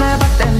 se baten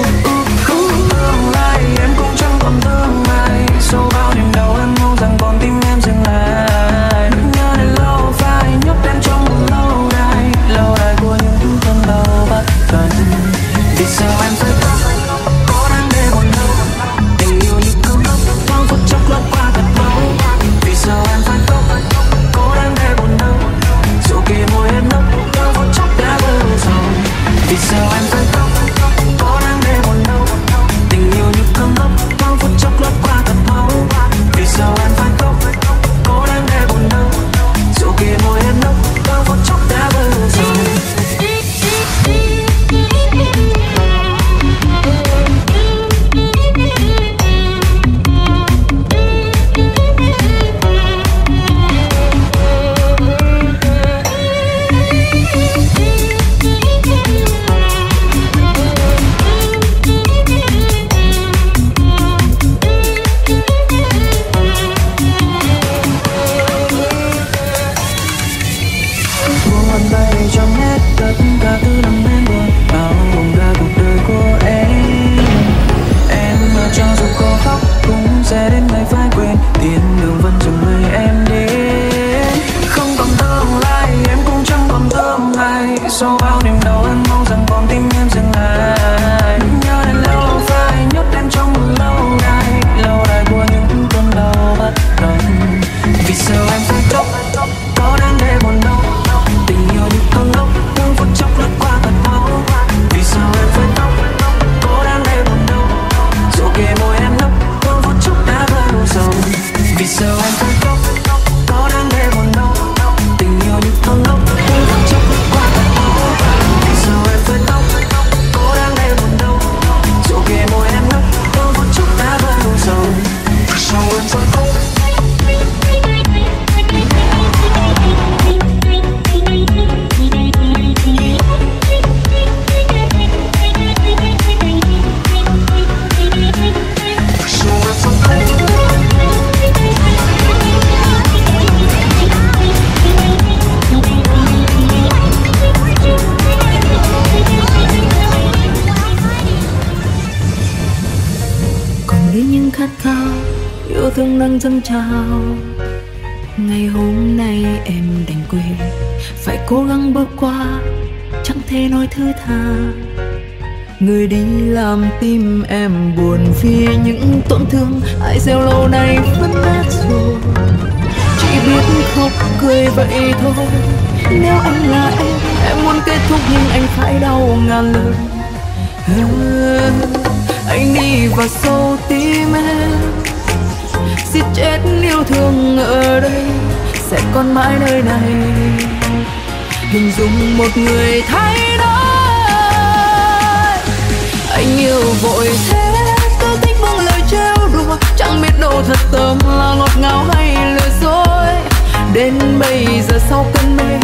I don't cao yêu thương đang dâng trào. Ngày hôm nay em đành quên, phải cố gắng bước qua, chẳng thể nói thứ tha. Người đi làm tim em buồn vì những tổn thương, ai gieo lâu nay vẫn nát rồi chỉ biết khóc cười vậy thôi, nếu anh là em em muốn kết thúc nhưng anh phải đau ngàn lần anh vào sâu tim em. Giết chết yêu thương ở đây, sẽ còn mãi nơi này. Hình dung một người thay đổi. Anh yêu vội thế, cứ thích buông lời trêu đùa. Chẳng biết đâu thật tâm là ngọt ngào hay lừa dối. Đến bây giờ sau cơn mê